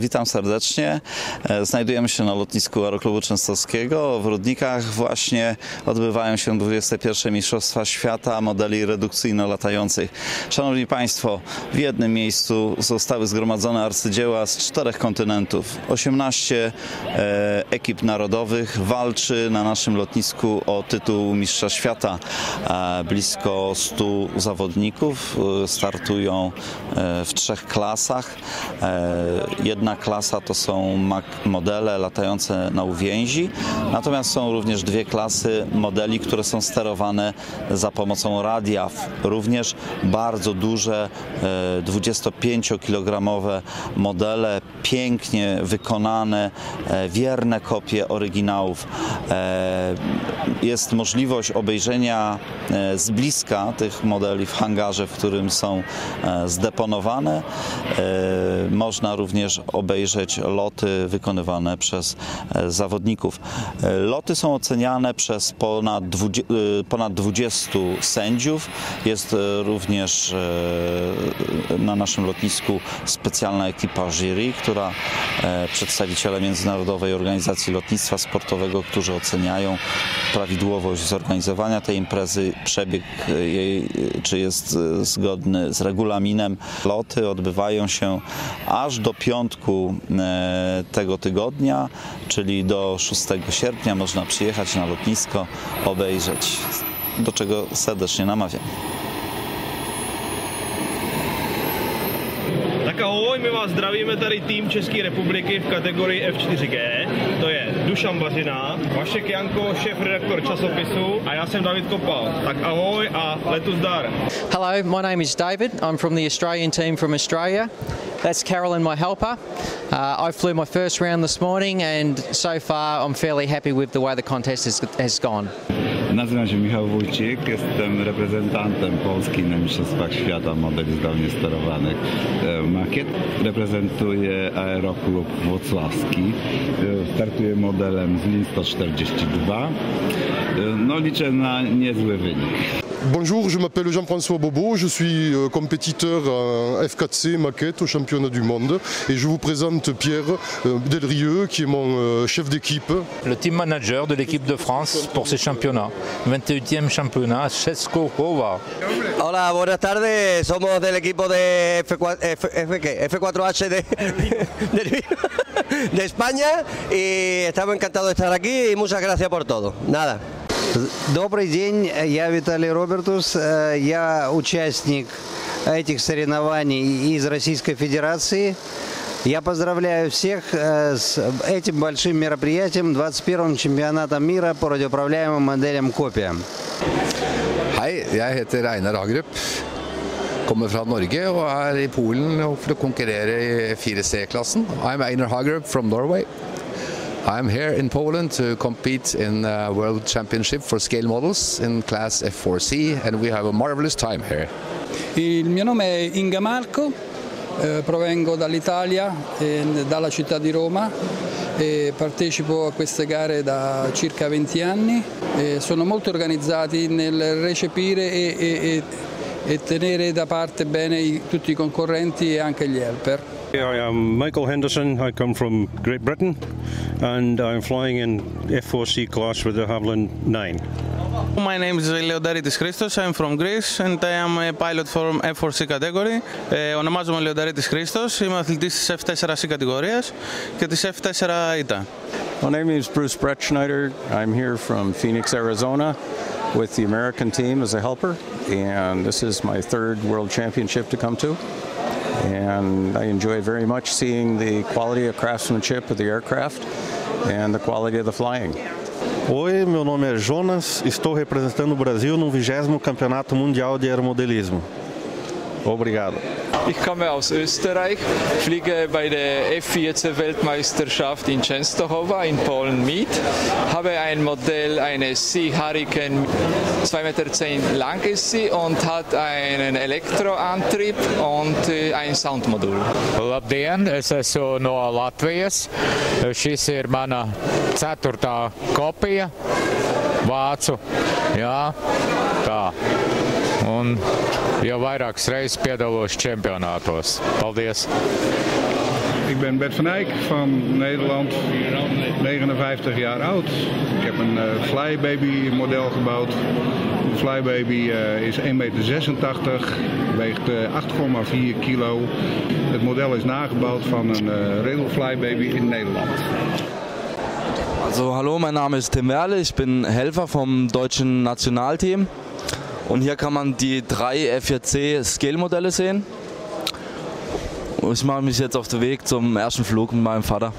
Witam serdecznie. E, Znajdujemy się na lotnisku Aeroklubu Częstochowskiego. W Rudnikach właśnie odbywają się 21. Mistrzostwa Świata modeli redukcyjno-latających. Szanowni Państwo, w jednym miejscu zostały zgromadzone arcydzieła z czterech kontynentów. 18 e, ekip narodowych walczy na naszym lotnisku o tytuł Mistrza Świata. E, Blisko 100 zawodników startują w trzech klasach. E, Jedna klasa to są modele latające na uwięzi, natomiast są również dwie klasy modeli, które są sterowane za pomocą radia. Również bardzo duże e, 25-kilogramowe modele, pięknie wykonane, e, wierne kopie oryginałów. E, Jest możliwość obejrzenia e, z bliska tych modeli w hangarze, w którym są e, zdeponowane. E, Można również obejrzeć loty wykonywane przez e, zawodników. E, Loty są oceniane przez ponad 20, e, ponad 20 sędziów. Jest również na naszym lotnisku specjalna ekipa jury, która przedstawiciele Międzynarodowej Organizacji Lotnictwa Sportowego, którzy oceniają prawidłowość zorganizowania tej imprezy, przebieg e, jej, e, czy jest e, zgodny z regulaminem. Loty odbywają się aż do piątku tego tygodnia, czyli do 6 sierpnia można przyjechać na lotnisko, obejrzeć, do czego serdecznie namawiam. Ahoj, my vás zdravíme tady tým České republiky v kategorii F4G. To je Dušan Bařina, Vašek Janko, šéf-redaktor časopisu a já jsem David Kopal. Tak ahoj a letu zdar. Hello, my name is David. I'm from the Australian team from Australia. That's Carolyn, my helper. Uh, I flew my first round this morning, and so far I'm fairly happy with the way the contest has, has gone. Nazywam się Michał Wójcik, jestem reprezentantem Polski na Mistrzostwach Świata modeli zdalnie sterowanych e, makiet. Reprezentuję Aeroklub Włocławski. E, Startuję modelem z LIN 142. E, No liczę na niezły wynik. Bonjour, je m'appelle Jean-François Bobo, je suis euh, compétiteur en F4C maquette au championnat du monde et je vous présente Pierre euh, Delrieux qui est mon euh, chef d'équipe. le team manager de l'équipe de France pour ces championnats. 21e championnat, Českohova. Hola, buenas tardes. Somos del equipo de F4, F, F- ¿qué? F4H de, del- de España y estamos encantados de estar aquí y muchas gracias por todo. Nada. Добрый день, я Виталий Робертус, э, я участник этих соревнований из Российской Федерации. Я поздравляю всех э, с этим большим мероприятием, 21-м чемпионатом мира по радиоуправляемым моделям Копия. Hei, jeg heter Einar Hagerup. Kommer fra Norge og er i Polen for å konkurrere i 4C-klassen. I'm Einar Hagerup from Norway. I'm here in Poland to compete in uh, World Championship for scale models in class F4C and we have a marvelous time here. Il mio nome è Inga Marco, eh, provengo dall'Italia, e dalla città di Roma e partecipo a queste gare da circa 20 anni. E sono molto organizzati nel recepire e, e- e- e tenere da parte bene i- tutti i concorrenti e anche gli helper. I am Michael Henderson. I come from Great Britain and I'm flying in F4C class with the Havilland 9. My name is Leodaritis Christos. I'm from Greece and I am a pilot from F4C category. Ε, ονομάζομαι Leodaritis Christos. Είμαι αθλητής της F4C κατηγορίας και της F4 ΙΤΑ. My name is Bruce Brett Schneider. I'm here from Phoenix, Arizona with the American team as a helper. And this is my third World Championship to come to. And I enjoy very much seeing the quality of craftsmanship of the aircraft and the quality of the flying. Oi, meu nome é Jonas, estou representando o Brasil no 20 Campeonato Mundial de Aeromodelismo. Obrigado. Ich komme aus Österreich, fliege bei der F14-Weltmeisterschaft in Częstochowa in Polen-Miet, habe ein Modell eines Sea Hurricane, 2,10 Meter lang ist sie und hat einen Elektroantrieb und äh, ein Soundmodul. Labdien, es esmu no Latvijas. Šis ir mana ceturtā kopija vācu. Jā, tā. Un jau vairākas reizes piedalos čempionātos. Paldies! Ik ben Bert van Eyck van Nederland, 59 jaar oud. Ik heb een eh, Flybaby model gebouwd. De Flybaby eh, is 1,86 meter, weegt eh, 8,4 kilo. Het model is nagebouwd van een eh Redel Flybaby in Nederland. Also hallo, mein Name ist Tim Werle, ich bin Helfer vom deutschen Nationalteam Und hier kann man die drei F4C Scale-Modelle sehen. Ich mache mich jetzt auf den Weg zum ersten Flug mit meinem Vater.